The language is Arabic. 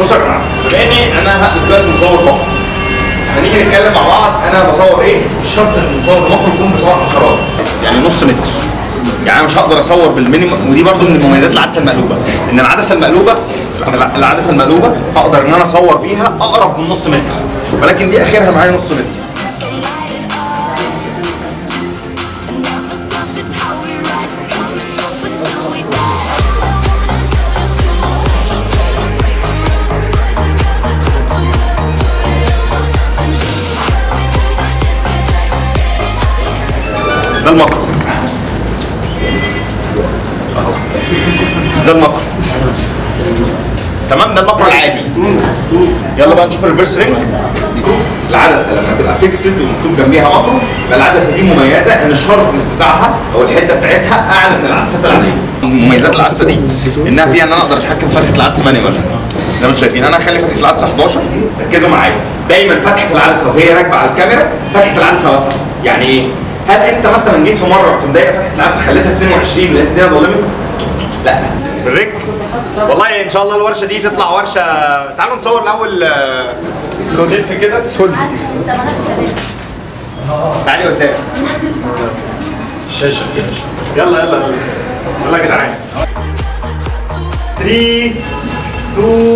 بصوا يا جماعه بما اني انا هبقى دلوقتي مصور بقر هنيجي نتكلم مع بعض أنا بصور إيه؟ مش شرط المصور المقر يكون بصور حشرات. يعني نص متر. يعني أنا مش هقدر أصور بالمينيمم ودي برضو من مميزات العدسة المقلوبة. إن العدسة المقلوبة الع- العدسة المقلوبة هقدر إن أنا أصور بيها أقرب من نص متر. ولكن دي آخرها معايا نص متر. ده ال macro أهو. ده ال macro تمام؟ ده ال macro العادي. يلا بقى نشوف ال reverse ring. العدسة لما تبقى fixed ومكتوب جنبيها macro يبقى العدسة دي مميزة إن ال sharpness بتاعها أو الحدة بتاعتها أعلى من العدسات العادية. مميزات العدسة دي إنها فيها إن أنا أقدر أتحكم في فتحة العدسة manual زي ما أنتم شايفين أنا هخلي فتحة العدسة 11 ركزوا معايا. دايما فتحة العدسة وهي راكبة على الكاميرا فتحة العدسة واسعة. يعني إيه؟ هل انت مثلا جيت في مرة رحت مضايق فتحه العدسه خليتها 22 لقيت الدنيا ظلمت؟ لا. بالرك والله إن شاء الله الورشة دي تطلع ورشة. تعالوا نصور الأول آه، لف كده. سولف. تعالي قدام. الشاشه يلا يلا يلا. يلا يا جدعان. 3 2